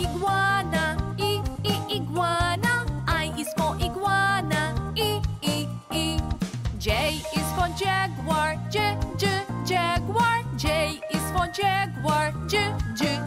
iguana, i, i, iguana. I is for iguana, i, i, i. J is for jaguar, j, j, jaguar. J is for jaguar, j, j,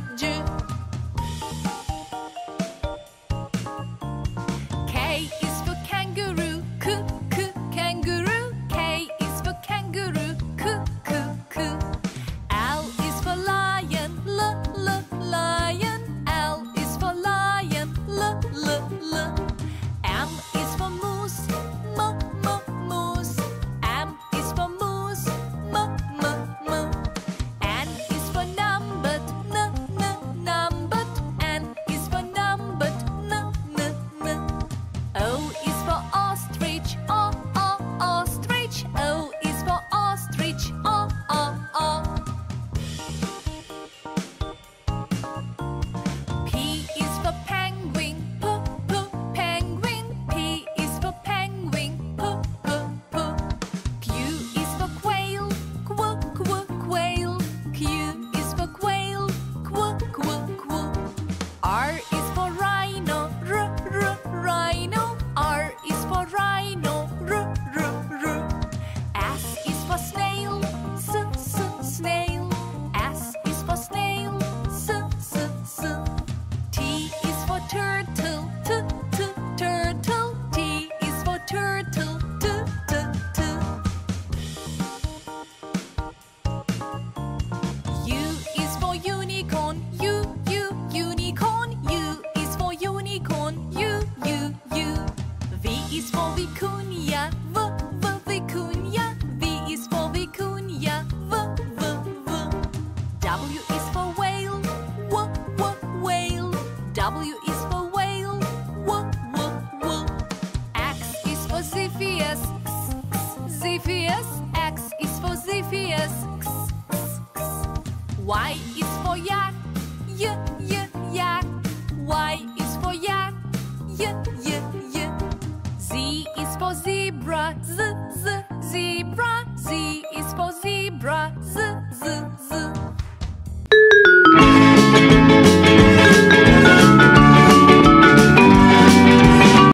W is for whale, w w w. X is for Zephyrs, Zephyrs. X is for Zephyrs. Y is for yak, y y yak. Y is for yak, y y y. Z is for zebra, z z zebra. Z is for zebra,